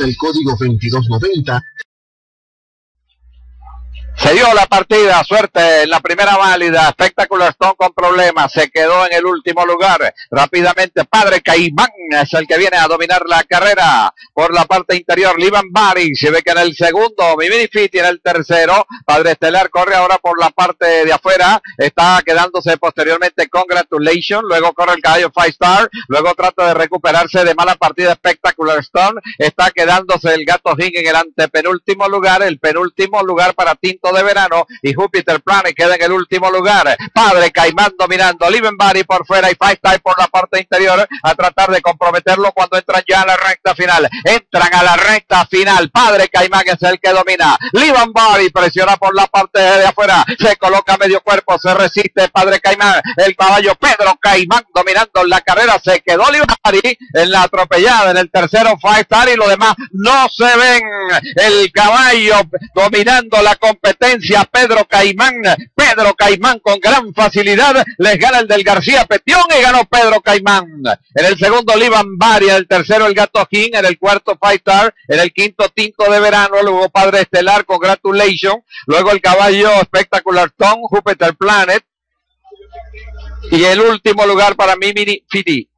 el código 2290 dio la partida, suerte en la primera válida, Spectacular Stone con problemas, se quedó en el último lugar. Rápidamente, Padre Caimán es el que viene a dominar la carrera por la parte interior. Liban Bari se ve que en el segundo, Mimini Fiti en el tercero. Padre Estelar corre ahora por la parte de afuera, está quedándose posteriormente Congratulations, luego corre el caballo Five Star, luego trata de recuperarse de mala partida Spectacular Stone, está quedándose el Gato Jing en el antepenúltimo lugar, el penúltimo lugar para Tinto de verano y Júpiter Planet queda en el último lugar. Padre Caimán dominando, Bari por fuera y Five Time por la parte interior a tratar de comprometerlo cuando entran ya a la recta final. Entran a la recta final. Padre Caimán es el que domina. Bari presiona por la parte de afuera. Se coloca medio cuerpo, se resiste Padre Caimán. El caballo Pedro Caimán dominando la carrera. Se quedó Bari en la atropellada en el tercero Five Star y lo demás no se ven. El caballo dominando la competencia Pedro Caimán. Pedro Caimán con gran facilidad les gana el del García Petión y ganó Pedro Caimán. En el segundo Liban Varia, el tercero el Gato King, en el cuarto Five Star, en el quinto Tinto de Verano, luego Padre Estelar, Congratulation, luego el caballo Spectacular Tom, Jupiter Planet, y el último lugar para Mimini Fiti.